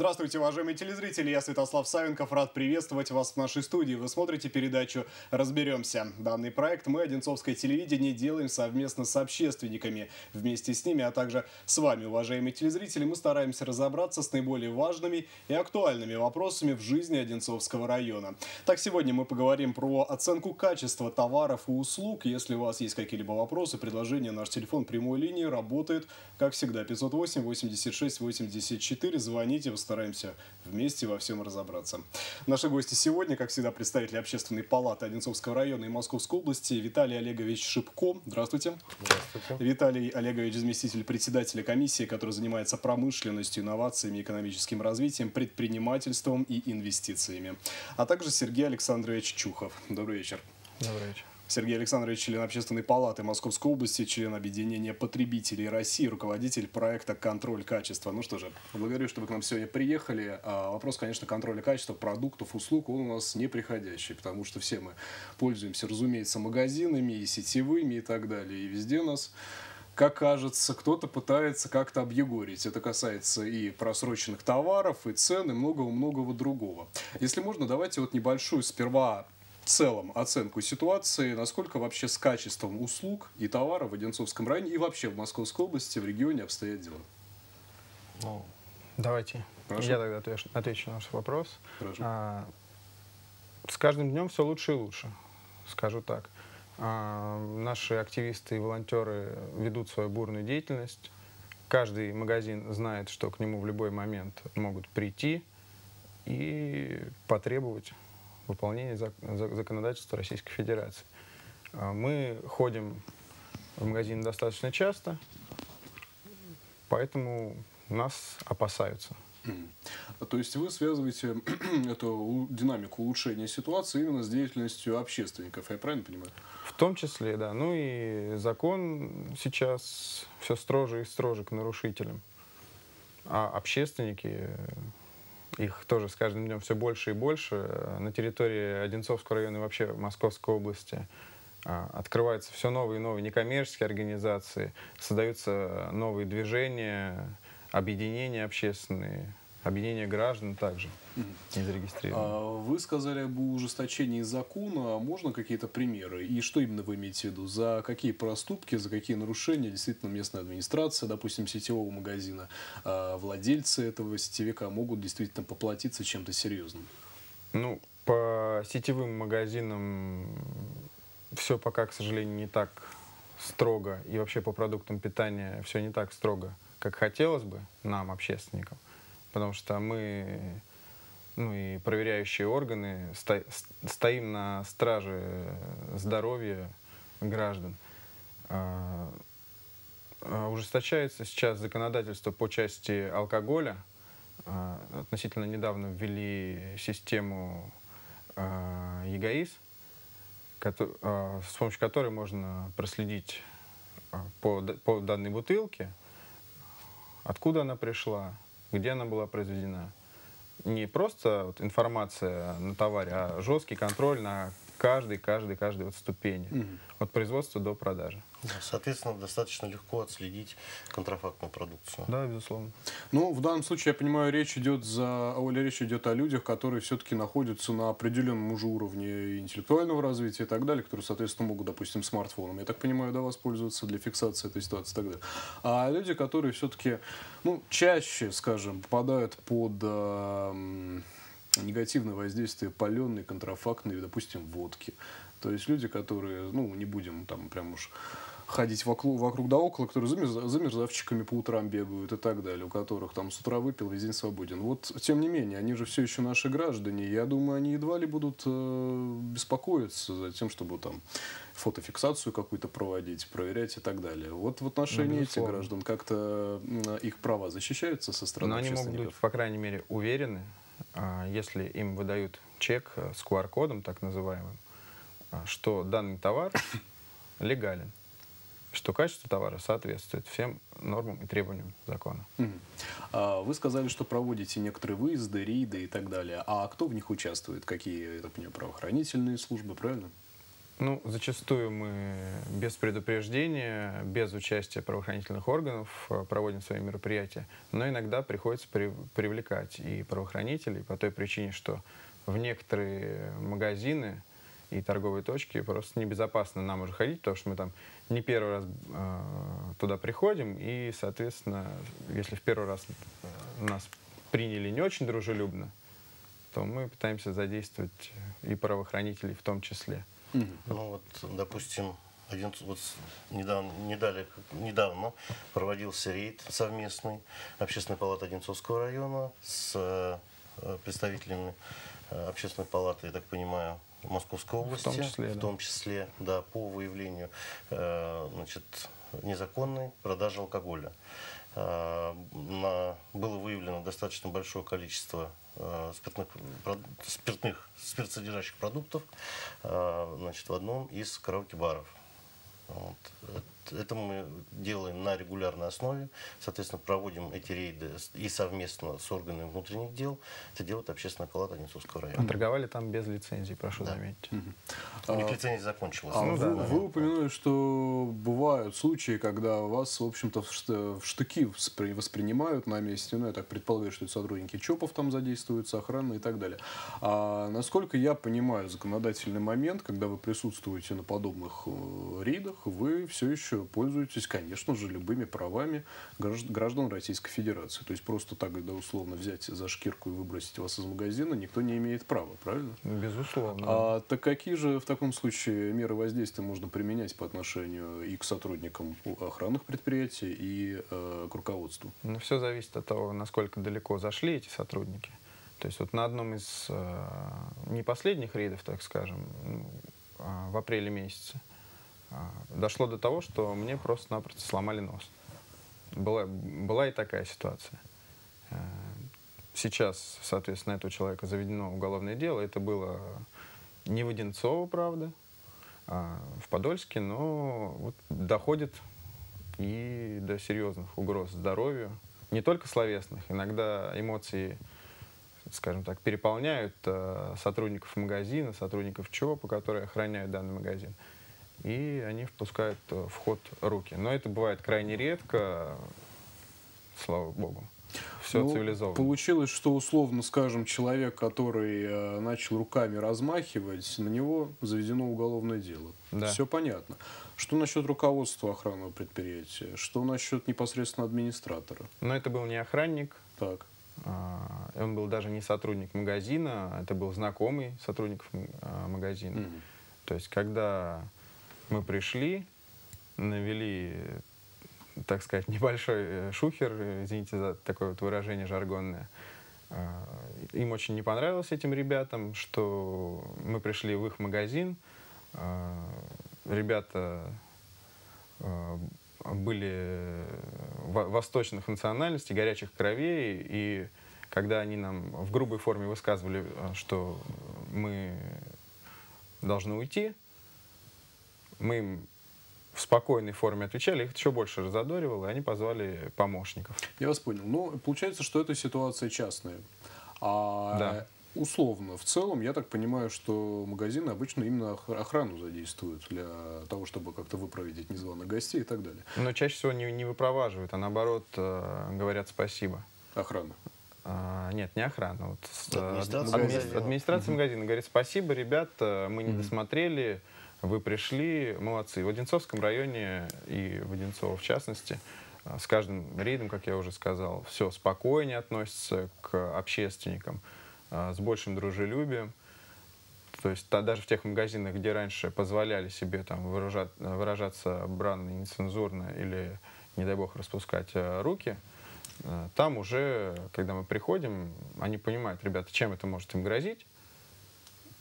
Здравствуйте, уважаемые телезрители, я Святослав Савенков, рад приветствовать вас в нашей студии. Вы смотрите передачу «Разберемся». Данный проект мы, Одинцовское телевидение, делаем совместно с общественниками. Вместе с ними, а также с вами, уважаемые телезрители, мы стараемся разобраться с наиболее важными и актуальными вопросами в жизни Одинцовского района. Так, сегодня мы поговорим про оценку качества товаров и услуг. Если у вас есть какие-либо вопросы, предложения, наш телефон прямой линии работает, как всегда, 508 86 84. Звоните, постараемся вместе во всем разобраться. Наши гости сегодня, как всегда, представители Общественной палаты Одинцовского района и Московской области Виталий Олегович Шипко. Здравствуйте. Здравствуйте. Виталий Олегович, заместитель председателя комиссии, который занимается промышленностью, инновациями, экономическим развитием, предпринимательством и инвестициями. А также Сергей Александрович Чухов. Добрый вечер. Добрый вечер. Сергей Александрович, член Общественной палаты Московской области, член Объединения потребителей России, руководитель проекта «Контроль качества». Ну что же, благодарю, что вы к нам сегодня приехали. А вопрос, конечно, контроля качества продуктов, услуг, он у нас неприходящий, потому что все мы пользуемся, разумеется, магазинами и сетевыми и так далее. И везде у нас как кажется, кто-то пытается как-то объегорить. Это касается и просроченных товаров, и цен, и многого-многого другого. Если можно, давайте вот небольшую сперва целом оценку ситуации, насколько вообще с качеством услуг и товаров в Одинцовском районе и вообще в Московской области, в регионе обстоят дела? Ну, давайте. Прошу. Я тогда отвечу, отвечу на ваш вопрос. А, с каждым днем все лучше и лучше, скажу так. А, наши активисты и волонтеры ведут свою бурную деятельность. Каждый магазин знает, что к нему в любой момент могут прийти и потребовать выполнения законодательства Российской Федерации. А, мы ходим в магазин достаточно часто, поэтому нас опасаются. То есть вы связываете эту динамику улучшения ситуации именно с деятельностью общественников, я правильно понимаю? В том числе, да. Ну и закон сейчас все строже и строже к нарушителям. А общественники их тоже с каждым днем все больше и больше. На территории Одинцовского района и вообще Московской области а, открываются все новые и новые некоммерческие организации, создаются новые движения, объединения общественные, объединения граждан также не зарегистрированы. А вы сказали об ужесточении закона. Можно какие-то примеры? И что именно вы имеете в виду? За какие проступки, за какие нарушения действительно местная администрация, допустим, сетевого магазина, а, владельцы этого сетевика могут действительно поплатиться чем-то серьезным? Ну, по сетевым магазинам все пока, к сожалению, не так строго. И вообще по продуктам питания все не так строго, как хотелось бы нам, общественникам потому что мы, ну и проверяющие органы, сто, стоим на страже здоровья граждан. А, а, ужесточается сейчас законодательство по части алкоголя. А, относительно недавно ввели систему ЕГАИС, с помощью которой можно проследить по, по данной бутылке, откуда она пришла, где она была произведена. Не просто вот информация на товаре, а жесткий контроль на каждой, каждой, каждой вот ступени. Угу. От производства до продажи. Да, соответственно, достаточно легко отследить контрафактную продукцию. Да, безусловно. Ну, в данном случае, я понимаю, речь идет, за, или речь идет о людях, которые все-таки находятся на определенном уже уровне интеллектуального развития и так далее, которые, соответственно, могут, допустим, смартфоном, я так понимаю, да, воспользоваться для фиксации этой ситуации и так далее. А люди, которые все-таки, ну, чаще, скажем, попадают под... Э, негативное воздействие паленой, контрафактной, допустим, водки. То есть люди, которые, ну, не будем там прям уж ходить вокруг, вокруг да около, которые за, за мерзавчиками по утрам бегают и так далее, у которых там с утра выпил, весь день свободен. Вот, тем не менее, они же все еще наши граждане, я думаю, они едва ли будут э, беспокоиться за тем, чтобы там фотофиксацию какую-то проводить, проверять и так далее. Вот в отношении ну, этих граждан как-то их права защищаются со стороны Но они могут быть, по крайней мере, уверены, если им выдают чек с QR-кодом, так называемым, а, что данный товар легален, что качество товара соответствует всем нормам и требованиям закона. А вы сказали, что проводите некоторые выезды, рейды и так далее. А кто в них участвует? Какие, я так понимаю, правоохранительные службы, правильно? Ну, зачастую мы без предупреждения, без участия правоохранительных органов э, проводим свои мероприятия, но иногда приходится при, привлекать и правоохранителей по той причине, что в некоторые магазины и торговые точки просто небезопасно нам уже ходить, потому что мы там не первый раз э, туда приходим, и, соответственно, если в первый раз э, нас приняли не очень дружелюбно, то мы пытаемся задействовать и правоохранителей в том числе. Ну вот, допустим, один, вот недавно, не дали, недавно проводился рейд совместный Общественной палаты Одинцовского района с э, представителями э, Общественной палаты, я так понимаю, Московской области. В том числе, в да. том числе, да, по выявлению э, значит, незаконной продажи алкоголя. Э, на- было выявлено достаточно большое количество э, спиртных, спиртных, спиртсодержащих продуктов э, значит, в одном из караоке-баров. Вот. Это- Это мы делаем на регулярной основе. Соответственно, проводим эти рейды и совместно с органами внутренних дел. Это делает общественная палата Одинцовского района. Торговали там без лицензии, прошу Да. заметить. У них лицензия закончилась. А Ну вы, да, да. вы упомянули, что бывают случаи, когда вас, в общем-то, в шт- в штыки воспри- воспринимают на месте. Ну, я так предполагаю, что это сотрудники ЧОПов там задействуются, охраны и так далее. А насколько я понимаю законодательный момент, когда вы присутствуете на подобных э, рейдах, вы все еще пользуетесь, конечно же, любыми правами гражд- граждан Российской Федерации. То есть просто так, когда условно взять за шкирку и выбросить вас из магазина, никто не имеет права, правильно? Безусловно. А так какие же в таком случае меры воздействия можно применять по отношению и к сотрудникам охранных предприятий, и э, к руководству? Но все зависит от того, насколько далеко зашли эти сотрудники. То есть вот на одном из э, не последних рейдов, так скажем, ну, а, в апреле месяце, дошло до того, что мне просто-напросто сломали нос. Была, была и такая ситуация. Э, Сейчас, соответственно, этого человека заведено уголовное дело. Это было не в Одинцово, правда, а в Подольске, но вот доходит и до серьезных угроз здоровью. Не только словесных, иногда эмоции, скажем так, переполняют э, сотрудников магазина, сотрудников ЧОПа, которые охраняют данный магазин. И они впускают э, в ход руки. Но это бывает крайне редко, слава богу. Все Ну, цивилизованно. Получилось, что условно, скажем, человек, который э, начал руками размахивать, на него заведено уголовное дело. Да. Все понятно. Что насчет руководства охранного предприятия? Что насчет непосредственно администратора? Но это был не охранник, Так. а, он был даже не сотрудник магазина, это был знакомый сотрудник м- а, магазина. Мгм. То есть, когда мы пришли, навели, так сказать, небольшой э, шухер, э, извините за такое вот выражение жаргонное, а, им очень не понравилось этим ребятам, что мы пришли в их магазин, а, ребята а, были во- восточных национальностей, горячих кровей, и когда они нам в грубой форме высказывали, что мы должны уйти, мы им в спокойной форме отвечали, их еще больше разодоривало, и они позвали помощников. Я вас понял. Но получается, что эта ситуация частная. А Да. условно, в целом, я так понимаю, что магазины обычно именно ох- охрану задействуют для того, чтобы как-то выпроводить незваных гостей и так далее. Но чаще всего не, не выпроваживают, а наоборот э, говорят спасибо. Охрана. А, нет, не охрана. Вот, с- Администрация адми- магазина. администрация магазина говорит, спасибо, ребята, мы не досмотрели, вы пришли, молодцы. В Одинцовском районе и в Одинцово в частности, а, с каждым рейдом, как я уже сказал, все спокойнее относится к общественникам, а, с большим дружелюбием. То есть даже в тех магазинах, где раньше позволяли себе там, выражать- выражаться бранно, нецензурно или, не дай бог, распускать э, руки, э, там уже, когда мы приходим, они понимают, ребята, чем это может им грозить,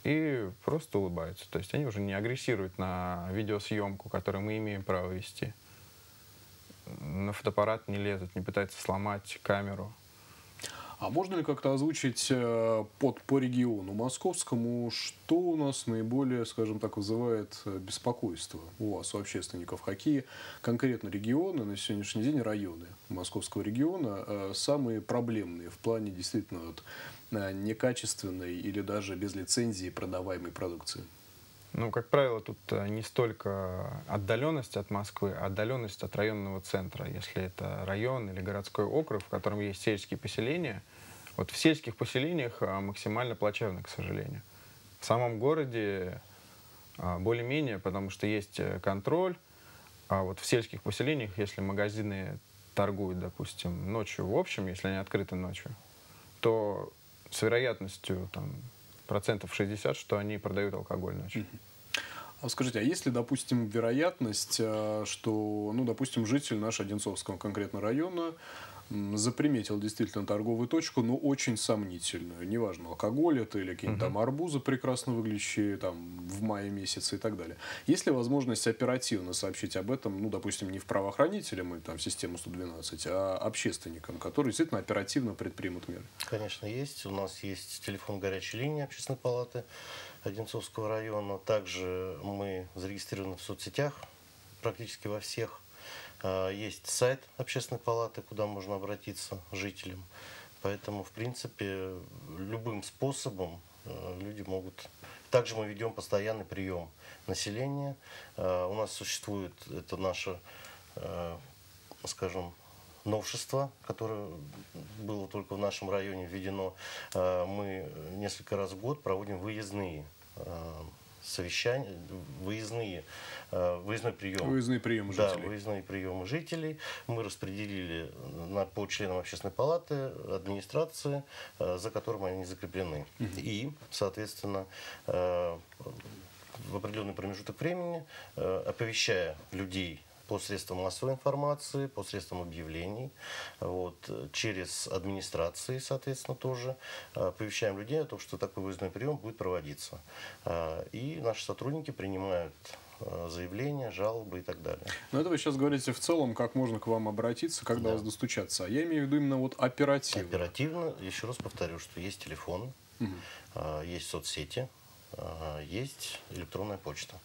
и просто улыбаются. То есть они уже не агрессируют на видеосъемку, которую мы имеем право вести. На фотоаппарат не лезут, не пытаются сломать камеру. А можно ли как-то озвучить э, под, по региону московскому, что у нас наиболее, скажем так, вызывает э, беспокойство у вас, у общественников? Какие конкретно регионы, на сегодняшний день районы московского региона э, самые проблемные в плане действительно вот, некачественной или даже без лицензии продаваемой продукции? Ну, как правило, тут э, не столько отдаленность от Москвы, а отдаленность от районного центра. Если это район или городской округ, в котором есть сельские поселения, вот в сельских поселениях э, максимально плачевно, к сожалению. В самом городе а, более-менее, потому что есть э, контроль, а вот в сельских поселениях, если магазины торгуют, допустим, ночью в общем, если они открыты ночью, то с вероятностью там, процентов 60, что они продают алкоголь ночью. А скажите, а есть ли, допустим, вероятность, э, что, ну, допустим, житель наш Одинцовского конкретно района заприметил действительно торговую точку, но очень сомнительную. Неважно, алкоголь это или какие-нибудь uh-huh. там арбузы прекрасно выглядящие там в мае месяце и так далее. Есть ли возможность оперативно сообщить об этом, ну, допустим, не в правоохранителям или там в систему 112, а общественникам, которые действительно оперативно предпримут меры? Конечно, есть. У нас есть телефон горячей линии общественной палаты Одинцовского района. Также мы зарегистрированы в соцсетях практически во всех есть сайт общественной палаты, куда можно обратиться жителям. Поэтому, в принципе, любым способом э, люди могут... Также мы ведем постоянный прием населения. А, у нас существует это наше, э, скажем, новшество, которое было только в нашем районе введено. Мы несколько раз в год проводим выездные совещания, выездные, э, выездной прием. Выездные приемы жителей. Да, выездные приемы жителей. Мы распределили на, по членам общественной палаты, администрации, э, за которым они закреплены. Угу. И, соответственно, э, в определенный промежуток времени, оповещая людей по средствам массовой информации, по средствам объявлений, вот, через администрации, соответственно, тоже э, оповещаем людей о том, что такой выездной прием будет проводиться. Э, и наши сотрудники принимают э, заявления, жалобы и так далее. Но это вы сейчас говорите в целом, как можно к вам обратиться, как да. до вас достучаться. А я имею в виду именно вот оперативно. Оперативно, еще раз повторю, что есть телефон, угу. есть соцсети, есть электронная почта.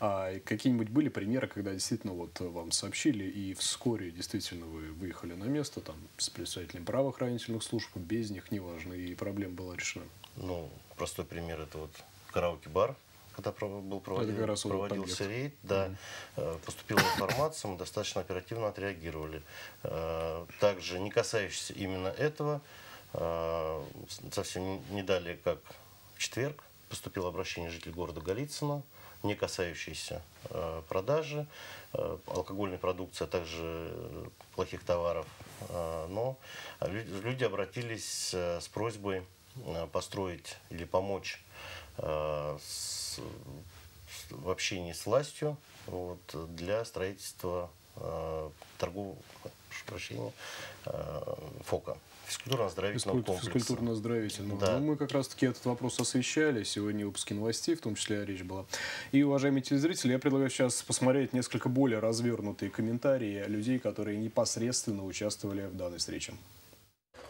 А какие-нибудь были примеры, когда действительно вот вам сообщили, и вскоре действительно вы выехали на место там с представителями правоохранительных служб, без них, неважно, и проблема была решена? Ну, простой пример это вот караоке-бар, когда был проводил, раз проводился рейд, да, mm-hmm. поступила информация, мы достаточно оперативно отреагировали. Э, также, не касающийся именно этого, э, совсем не далее, как в четверг, поступило обращение жителей города Голицына не касающиеся э, продажи э, алкогольной продукции, а также э, плохих товаров. Но люди обратились с просьбой построить или помочь с, в общении с властью вот, для строительства торгового прощения, ФОКа физкультурно-оздоровительного комплекса. Физкультурно-оздоровительного. Да. Ну, мы как раз-таки этот вопрос освещали сегодня в выпуске новостей, в том числе речь была. И, уважаемые телезрители, я предлагаю сейчас посмотреть несколько более развернутые комментарии людей, которые непосредственно участвовали в данной встрече.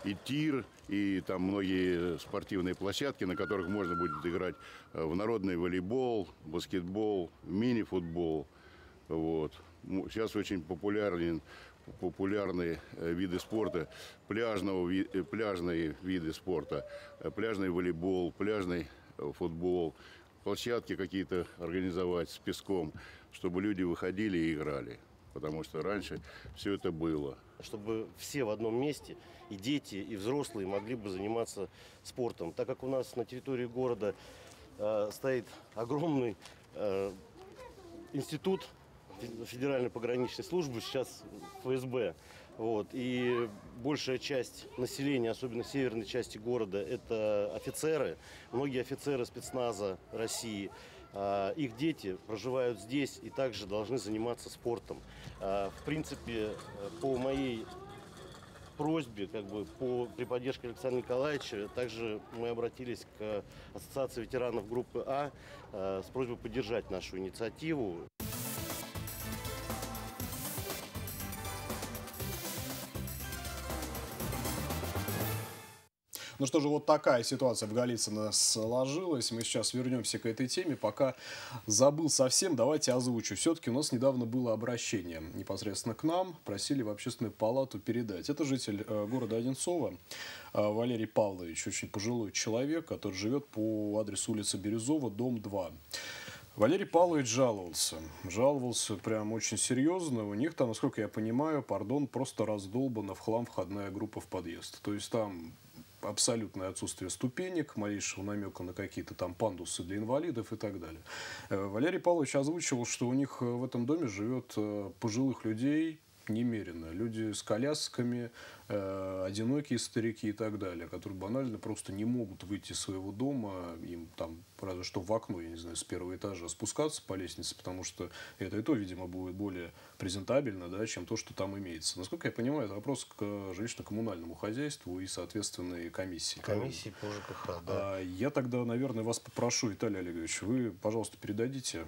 И тир, и там многие спортивные площадки, на которых можно будет играть э, в народный волейбол, баскетбол, мини-футбол. Вот. Сейчас очень популярен популярные э, виды спорта, пляжного, э, пляжные виды спорта, э, пляжный волейбол, пляжный футбол, площадки какие-то организовать с песком, чтобы люди выходили и играли. Потому что раньше все это было. Чтобы все в одном месте, и дети, и взрослые могли бы заниматься спортом. Так как у нас на территории города э, стоит огромный э, институт Федеральной пограничной службы, сейчас ФСБ. Вот. И большая часть населения, особенно северной части города, это офицеры. Многие офицеры спецназа России. А, их дети проживают здесь и также должны заниматься спортом. А, в принципе, по моей просьбе, как бы по, при поддержке Александра Николаевича, также мы обратились к Ассоциации ветеранов группы А, а с просьбой поддержать нашу инициативу. Ну что же, вот такая ситуация в Голицыно сложилась. Мы сейчас вернемся к этой теме. Пока забыл совсем, давайте озвучу. Все-таки у нас недавно было обращение непосредственно к нам. Просили в общественную палату передать. Это житель э, города Одинцова. Э, Валерий Павлович, очень пожилой человек, который живет по адресу улицы Бирюзова, дом 2. Валерий Павлович жаловался. Жаловался прям очень серьезно. У них там, насколько я понимаю, пардон, просто раздолбана в хлам входная группа в подъезд. То есть там абсолютное отсутствие ступенек, малейшего намека на какие-то там пандусы для инвалидов и так далее. Э, Валерий Павлович озвучивал, что у них в этом доме живет э, пожилых людей немерено. Люди с колясками, э, одинокие старики и так далее, которые банально просто не могут выйти из своего дома, им там разве что в окно, я не знаю, с первого этажа спускаться по лестнице, потому что это и то, видимо, будет более презентабельно, да, чем то, что там имеется. Насколько я понимаю, это вопрос к жилищно-коммунальному хозяйству и, соответственно, и комиссии. Комиссии по ЖКХ, да. А, я тогда, наверное, вас попрошу, Виталий Олегович, вы, пожалуйста, передадите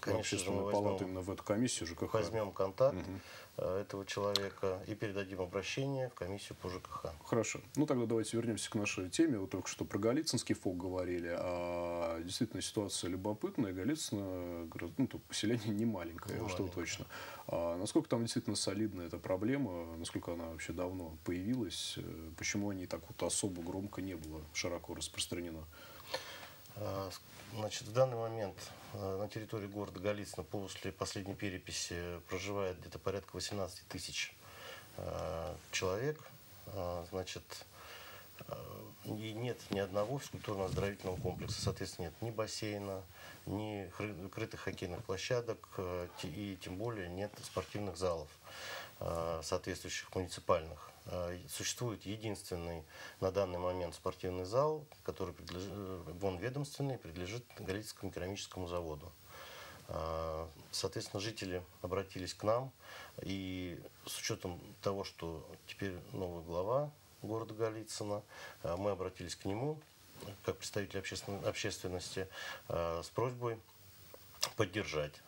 Конечно, общественную палату возьмем- именно в эту комиссию ЖКХ. Возьмем контакт э, этого человека и передадим обращение в комиссию по ЖКХ. Хорошо. Ну, тогда давайте вернемся к нашей теме. Вот только что про Голицынский фок говорили. А действительно ситуация любопытная. Голицыно, ну, тут поселение не маленькое, Не что маленькое. точно. А насколько там действительно солидна эта проблема? Насколько она вообще давно появилась? Э, Почему они так вот особо громко не было широко распространено? А, Значит, в данный момент э, на территории города Голицыно после последней переписи проживает где-то порядка 18 тысяч э, человек. А, Значит, э, и нет ни одного физкультурно-оздоровительного комплекса. Соответственно, нет ни бассейна, ни крытых хоккейных площадок, э, и тем более нет спортивных залов э, соответствующих муниципальных. Э, Существует единственный на данный момент спортивный зал, который принадлежит, вон ведомственный, принадлежит Галицкому керамическому заводу. Соответственно, жители обратились к нам, и с учетом того, что теперь новый глава города Голицына, мы обратились к нему, как представители обществен- общественности, с просьбой поддержать э,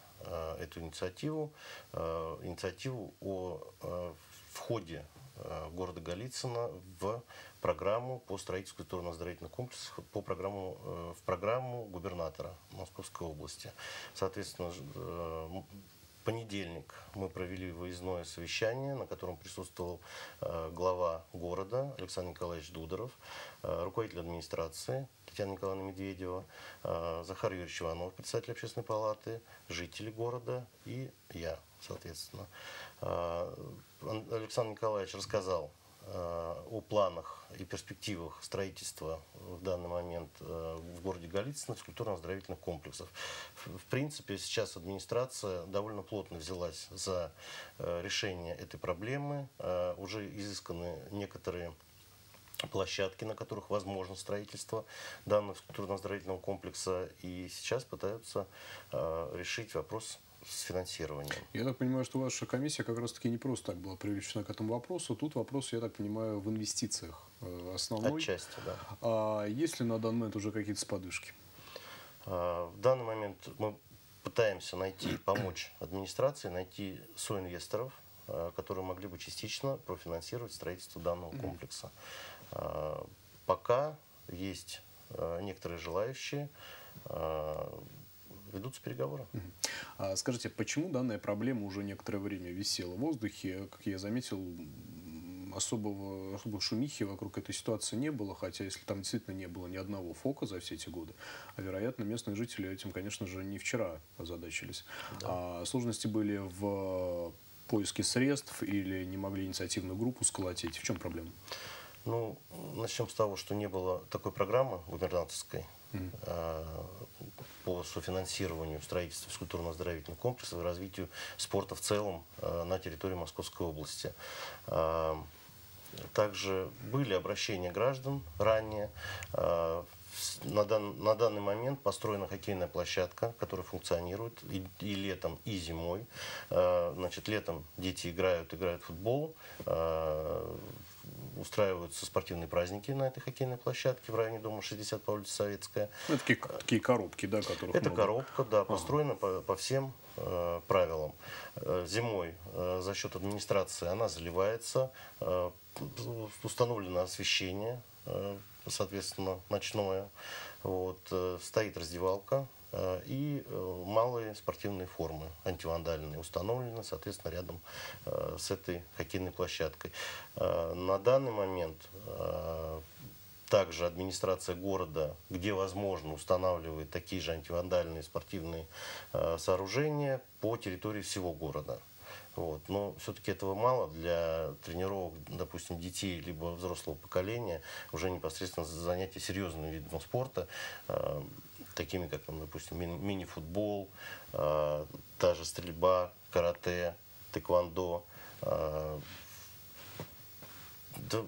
эту инициативу, э, инициативу о э, входе э, города Голицына в программу по строительству культурно-оздоровительных комплексов, по программу, э, в программу губернатора Московской области. Соответственно, э, понедельник мы провели выездное совещание, на котором присутствовал э, глава города Александр Николаевич Дудоров, э, руководитель администрации Татьяна Николаевна Медведева, э, Захар Юрьевич Иванов, председатель общественной палаты, жители города и я, соответственно. Ан- Александр Николаевич рассказал о планах и перспективах строительства в данный момент э, в городе Голицыно физкультурно-оздоровительных комплексов. В принципе, сейчас администрация довольно плотно взялась за э, решение этой проблемы. Э, Уже изысканы некоторые площадки, на которых возможно строительство данного физкультурно-оздоровительного комплекса. И сейчас пытаются э, решить вопрос с финансированием. Я так понимаю, что ваша комиссия как раз-таки не просто так была привлечена к этому вопросу. Тут вопрос, я так понимаю, в инвестициях э, основной. Отчасти, да. А есть ли на данный момент уже какие-то сподвижки? А, В данный момент мы пытаемся найти, помочь администрации, найти соинвесторов, а, которые могли бы частично профинансировать строительство данного комплекса. А, Пока есть а, некоторые желающие, ведутся переговоры. А скажите, почему данная проблема уже некоторое время висела в воздухе? Как я заметил, особого, особой шумихи вокруг этой ситуации не было, хотя если там действительно не было ни одного фока за все эти годы, а вероятно местные жители этим, конечно же, не вчера озадачились. А сложности были в поиске средств или не могли инициативную группу сколотить? В чем проблема? Ну, начнем с того, что не было такой программы губернаторской по софинансированию строительства физкультурно-оздоровительных комплексов и развитию спорта в целом э, на территории Московской области. Э, Также были обращения граждан ранее. Э, На, дан- на данный момент построена хоккейная площадка, которая функционирует и, и летом, и зимой. Э, Значит, летом дети играют, играют в футбол, э, устраиваются спортивные праздники на этой хоккейной площадке в районе дома 60 по улице Советская. Ну, это такие, такие коробки, да, которых Это много. коробка, да, построена по, по всем э, правилам. Э, зимой э, за счет администрации она заливается, э, установлено освещение, э, соответственно, ночное. Вот, э, стоит раздевалка и э, малые спортивные формы антивандальные установлены, соответственно, рядом э, с этой хоккейной площадкой. Э, На данный момент э, также администрация города, где возможно, устанавливает такие же антивандальные спортивные э, сооружения по территории всего города. Вот. Но все-таки этого мало для тренировок, допустим, детей либо взрослого поколения, уже непосредственно занятия серьезным видом спорта, э, такими как, там, допустим, ми- мини-футбол, э, та же стрельба, карате, тэквондо. э, да,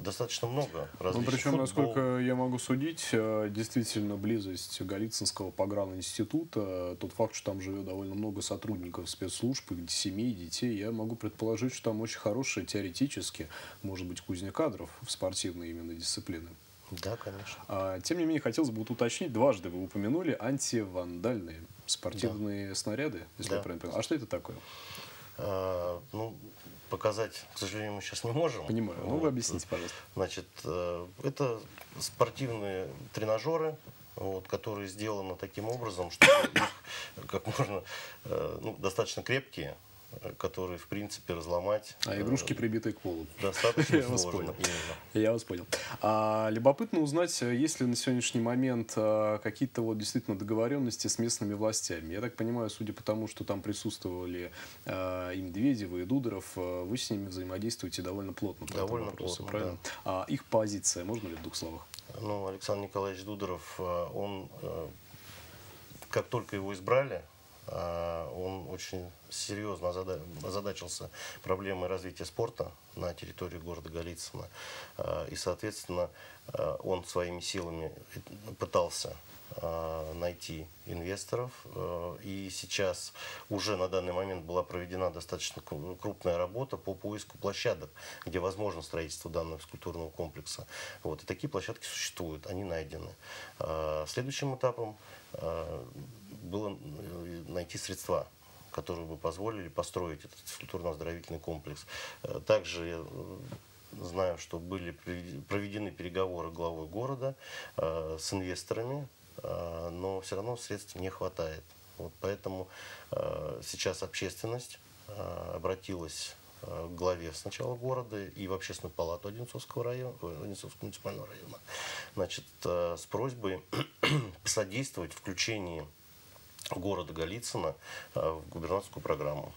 достаточно много Ну, различных. причем, Футбол. насколько я могу судить, э, действительно близость Голицынского пограninstituта, тот факт, что там живет довольно много сотрудников спецслужб, семей, детей, я могу предположить, что там очень хорошие теоретически, может быть, кузня кадров в спортивной именно дисциплины. Да, конечно. А, Тем не менее, хотелось бы вот уточнить, дважды вы упомянули антивандальные спортивные снаряды, если Да. я правильно понял. А что это такое? А, ну, показать, к сожалению, мы сейчас не можем. Понимаю. Ну, вы объясните, пожалуйста. Значит, э, это спортивные тренажеры, вот, которые сделаны таким образом, что их как можно э, ну, достаточно крепкие, э, которые, в принципе, разломать А э, игрушки, прибитые к полу. достаточно Я вас сложно. понял. Именно. Я вас понял. А, любопытно узнать, э, есть ли на сегодняшний момент а, какие-то вот действительно договоренности с местными властями. Я так понимаю, судя по тому, что там присутствовали а, и Медведева, и Дудоров, а, вы с ними взаимодействуете довольно плотно Довольно вопросу, плотно, правильно? А их позиция, можно ли в двух словах? Ну, Александр Николаевич Дудоров, э, он, э, как только его избрали, э, он очень серьезно озада- озадачился проблемой развития спорта на территории города Голицына. Э, И, соответственно, э, он своими силами пытался найти инвесторов. И сейчас уже на данный момент была проведена достаточно кру- крупная работа по поиску площадок, где возможно строительство данного физкультурного комплекса. Вот. И такие площадки существуют, они найдены. Следующим этапом было э, найти средства которые бы позволили построить этот физкультурно-оздоровительный комплекс. Э, Также я э, знаю, что были проведены переговоры главой города с инвесторами, но все равно средств не хватает. Вот поэтому сейчас общественность обратилась к главе сначала города и в общественную палату Одинцовского района, Одинцовского муниципального района, значит, с просьбой содействовать включении города Голицына э, в губернаторскую программу.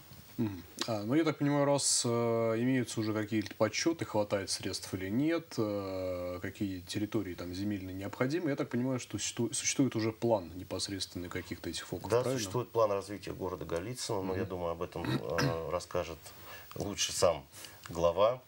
А, ну, я так понимаю, раз э, имеются уже какие-то подсчеты, хватает средств или нет, э, какие территории там земельные необходимы, я так понимаю, что существу- существует уже план непосредственно каких-то этих фокусов, Да, правильно? существует план развития города Голицына, но я думаю, об этом э, расскажет лучше сам глава.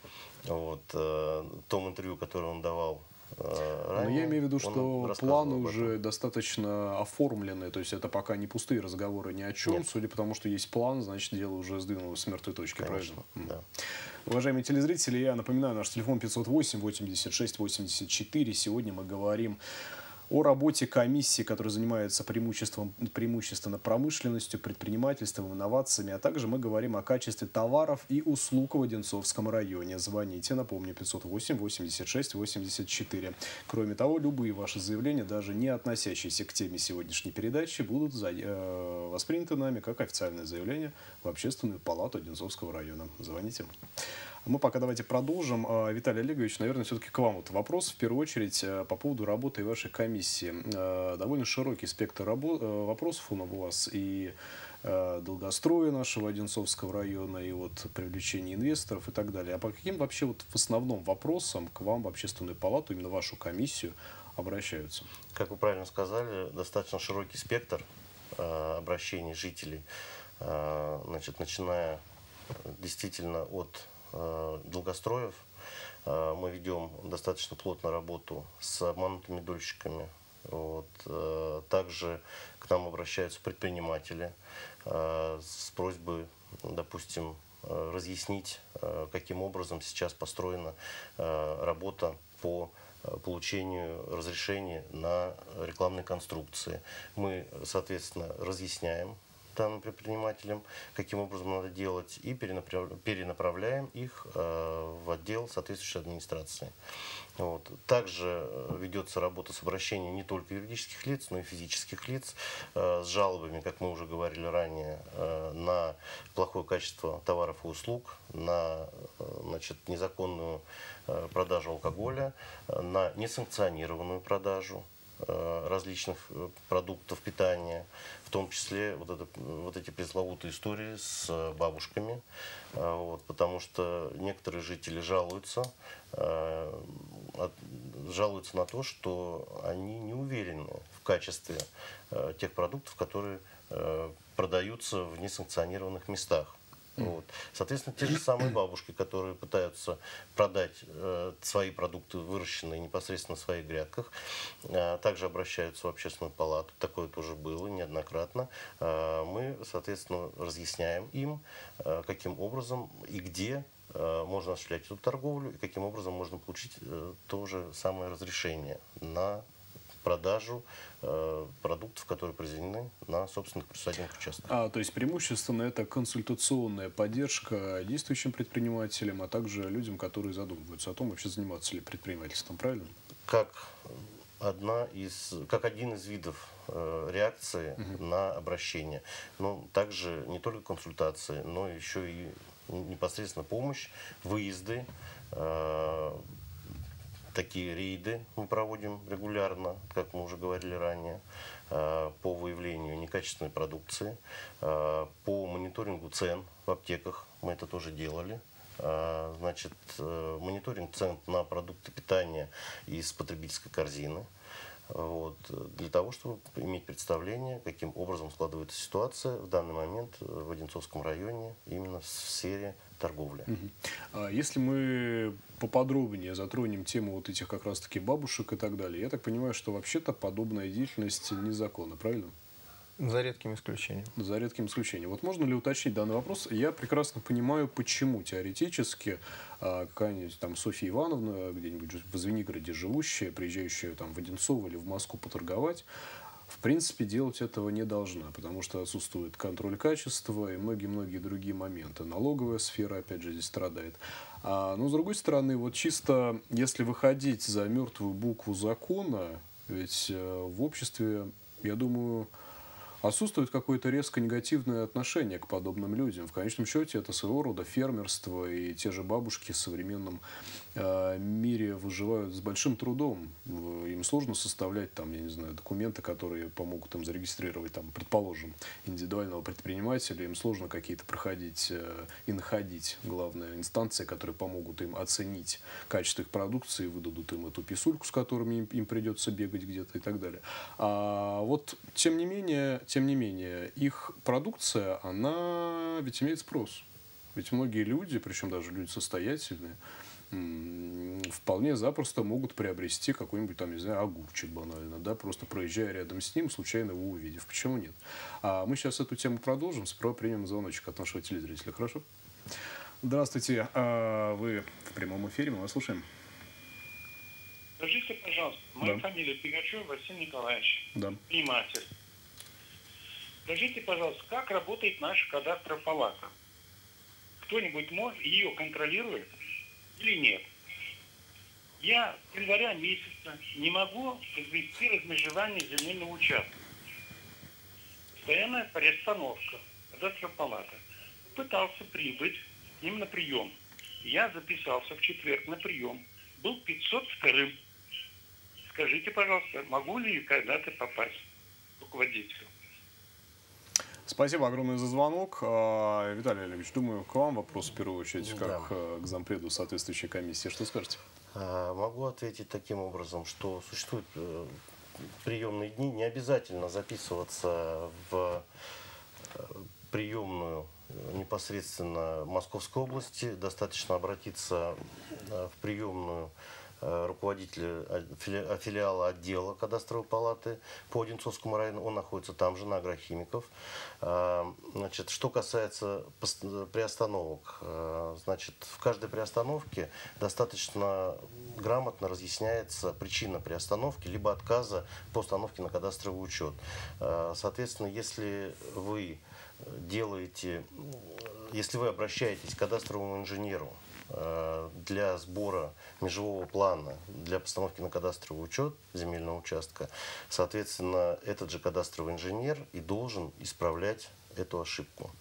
Вот, э, том интервью, которое он давал э, Но ранее, я имею в виду, что планы уже достаточно оформлены, то есть это пока не пустые разговоры ни о чем, Нет. судя по тому, что есть план, значит дело уже сдвинулось с мертвой точки, Конечно, правильно? Да. Уважаемые телезрители, я напоминаю, наш телефон 508 86 84. Сегодня мы говорим о работе комиссии, которая занимается преимуществом, преимущественно промышленностью, предпринимательством, инновациями, а также мы говорим о качестве товаров и услуг в Одинцовском районе. Звоните, напомню, 508 86 84. Кроме того, любые ваши заявления, даже не относящиеся к теме сегодняшней передачи, будут за- э, восприняты нами как официальное заявление в Общественную палату Одинцовского района. Звоните. Мы пока давайте продолжим. А, Виталий Олегович, наверное, все-таки к вам вот вопрос, в первую очередь, э, по поводу работы вашей комиссии. Э, Довольно широкий спектр рабо- э, вопросов у вас и долгостроя нашего Одинцовского района, и вот привлечение инвесторов и так далее. А по каким вообще вот в основном вопросам к вам в общественную палату, именно вашу комиссию, обращаются? Как вы правильно сказали, достаточно широкий спектр обращений жителей, значит, начиная действительно от долгостроев. Э, мы ведем достаточно плотно работу с обманутыми дольщиками. Вот. Э, также к нам обращаются предприниматели э, с просьбой, допустим, э, разъяснить, э, каким образом сейчас построена э, работа по э, получению разрешения на рекламные конструкции. Мы, соответственно, разъясняем данным предпринимателям, каким образом надо делать, и перенаправляем их в отдел соответствующей администрации. Вот. Также э, ведется работа с обращением не только юридических лиц, но и физических лиц э, с жалобами, как мы уже говорили ранее, э, на плохое качество товаров и услуг, на э, значит, незаконную э, продажу алкоголя, э, на несанкционированную продажу э, различных э, продуктов питания, в том числе вот, это, вот эти пресловутые истории с бабушками, вот, потому что некоторые жители жалуются, жалуются на то, что они не уверены в качестве э, тех продуктов, которые э, продаются в несанкционированных местах. Вот. Соответственно, те же самые бабушки, которые пытаются продать э, свои продукты, выращенные непосредственно в своих грядках, э, также обращаются в общественную палату. Такое тоже было неоднократно. Э, мы, соответственно, разъясняем им, э, каким образом и где Э, можно осуществлять эту торговлю и каким образом можно получить э, то же самое разрешение на продажу э, продуктов, которые произведены на собственных присадебных участках. А, то есть преимущественно это консультационная поддержка действующим предпринимателям, а также людям, которые задумываются о том, вообще заниматься ли предпринимательством, правильно? Как одна из, как один из видов э, реакции угу. на обращение. Но также не только консультации, но еще и непосредственно помощь, выезды, э, такие рейды мы проводим регулярно, как мы уже говорили ранее, э, по выявлению некачественной продукции, э, по мониторингу цен в аптеках, мы это тоже делали. Значит, мониторинг цен на продукты питания из потребительской корзины – вот, для того, чтобы иметь представление, каким образом складывается ситуация в данный момент в Одинцовском районе именно в сфере торговли. Угу. Если мы поподробнее затронем тему вот этих как раз-таки бабушек и так далее, я так понимаю, что вообще-то подобная деятельность незаконна, правильно? За редким исключением. За редким исключением. Вот можно ли уточнить данный вопрос? Я прекрасно понимаю, почему теоретически а, какая-нибудь там Софья Ивановна, где-нибудь в Звенигороде живущая, приезжающая там в Одинцово или в Москву поторговать, в принципе, делать этого не должна, потому что отсутствует контроль качества и многие-многие другие моменты. Налоговая сфера, опять же, здесь страдает. А, но, с другой стороны, вот чисто если выходить за мертвую букву закона, ведь э, в обществе, я думаю, отсутствует какое-то резко негативное отношение к подобным людям. В конечном счете это своего рода фермерство, и те же бабушки в современном э, мире выживают с большим трудом. Им сложно составлять там, я не знаю, документы, которые помогут им зарегистрировать, там, предположим, индивидуального предпринимателя. Им сложно какие-то проходить э, и находить, главное, инстанции, которые помогут им оценить качество их продукции, выдадут им эту писульку, с которыми им, им придется бегать где-то и так далее. А вот, тем не менее, тем не менее, их продукция, она ведь имеет спрос. Ведь многие люди, причем даже люди состоятельные, вполне запросто могут приобрести какой-нибудь там, не знаю, огурчик банально, да, просто проезжая рядом с ним, случайно его увидев. Почему нет? А мы сейчас эту тему продолжим, справа примем звоночек от нашего телезрителя, хорошо? Здравствуйте, а вы в прямом эфире, мы вас слушаем. Скажите, пожалуйста, моя да. фамилия Пигачев Василий Николаевич, да. предприниматель. Скажите, пожалуйста, как работает наша кадастровая палата? Кто-нибудь ее контролирует или нет? Я с января месяца не могу ввести размежевание земельного участка. Постоянная перестановка. Кадастровая палата. Пытался прибыть к ним на прием. Я записался в четверг на прием. Был 502 Скажите, пожалуйста, могу ли когда-то попасть руководителю? Спасибо огромное за звонок. А, Виталий Олегович, думаю, к вам вопрос в первую очередь, как да. Э, к зампреду соответствующей комиссии. Что скажете? А, могу ответить таким образом, что существуют э, приемные дни. Не обязательно записываться в э, приемную непосредственно Московской области. Достаточно обратиться в приемную Э, руководитель э, филиала отдела кадастровой палаты по Одинцовскому району. Он находится там же, на агрохимиков. Э, значит, что касается приостановок, значит, в каждой приостановке достаточно грамотно разъясняется причина приостановки либо отказа по установке на кадастровый учет. Соответственно, если вы делаете, если вы обращаетесь к кадастровому инженеру э, для сбора межевого плана, для постановки на кадастровый учет земельного участка, соответственно, этот же кадастровый инженер и должен исправлять эту ошибку.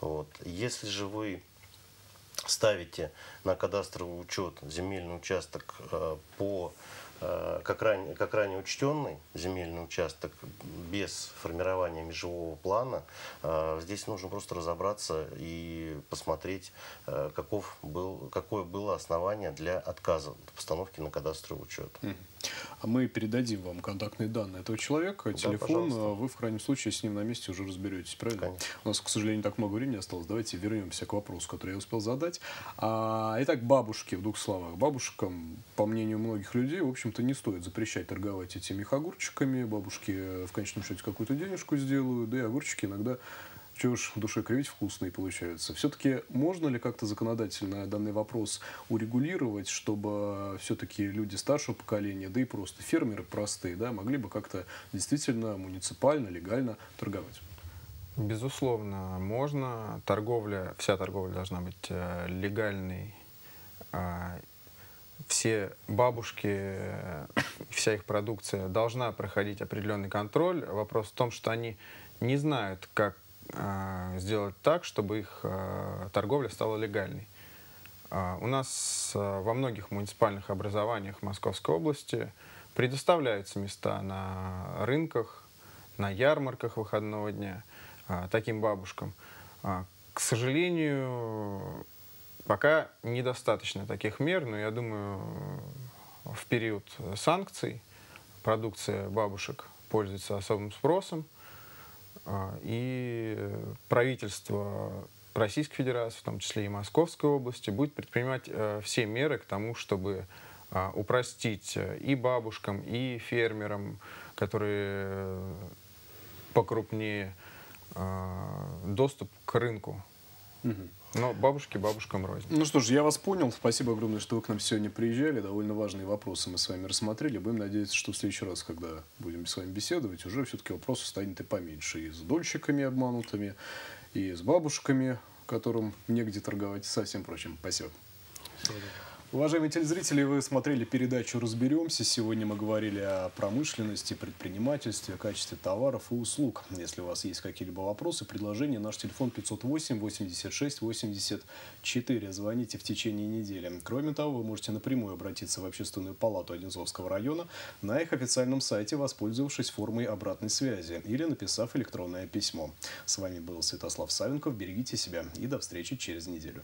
Вот. Если же вы ставите на кадастровый учет земельный участок э, по Э, как ранее, как ранее учтенный земельный участок без формирования межевого плана, э, здесь нужно просто разобраться и посмотреть, э, каков был, какое было основание для отказа от постановки на кадастровый учет. А мы передадим вам контактные данные этого человека, да, телефон, пожалуйста. вы в крайнем случае с ним на месте уже разберетесь, правильно? Конечно. У нас, к сожалению, так много времени осталось. Давайте вернемся к вопросу, который я успел задать. А, итак, бабушки, в двух словах. Бабушкам, по мнению многих людей, в общем-то, не стоит запрещать торговать этими огурчиками. Бабушки в конечном счете какую-то денежку сделают, да и огурчики иногда чего уж в душе кривить вкусные получаются. Все-таки можно ли как-то законодательно данный вопрос урегулировать, чтобы все-таки люди старшего поколения, да и просто фермеры простые, да, могли бы как-то действительно муниципально, легально торговать? Безусловно, можно. Торговля, вся торговля должна быть э, легальной. А, все бабушки, вся их продукция должна проходить определенный контроль. Вопрос в том, что они не знают, как э, сделать так, чтобы их э, торговля стала легальной. Э, у нас э, во многих муниципальных образованиях Московской области предоставляются места на рынках, на ярмарках выходного дня э, таким бабушкам. Э, к сожалению, Пока недостаточно таких мер, но я думаю, в период санкций продукция бабушек пользуется особым спросом, и правительство Российской Федерации, в том числе и Московской области, будет предпринимать э, все меры к тому, чтобы а, упростить и бабушкам, и фермерам, которые покрупнее, а, доступ к рынку. Угу. Но бабушки бабушкам рознь. Ну что ж, я вас понял. Спасибо огромное, что вы к нам сегодня приезжали. Довольно важные вопросы мы с вами рассмотрели. Будем надеяться, что в следующий раз, когда будем с вами беседовать, уже все-таки вопросов станет и поменьше. И с дольщиками обманутыми, и с бабушками, которым негде торговать, и со всем прочим. Спасибо. Спасибо. Уважаемые телезрители, вы смотрели передачу «Разберемся». Сегодня мы говорили о промышленности, предпринимательстве, качестве товаров и услуг. Если у вас есть какие-либо вопросы, предложения, наш телефон 508 86 84. Звоните в течение недели. Кроме того, вы можете напрямую обратиться в Общественную палату Одинцовского района на их официальном сайте, воспользовавшись формой обратной связи или написав электронное письмо. С вами был Святослав Савенков. Берегите себя и до встречи через неделю.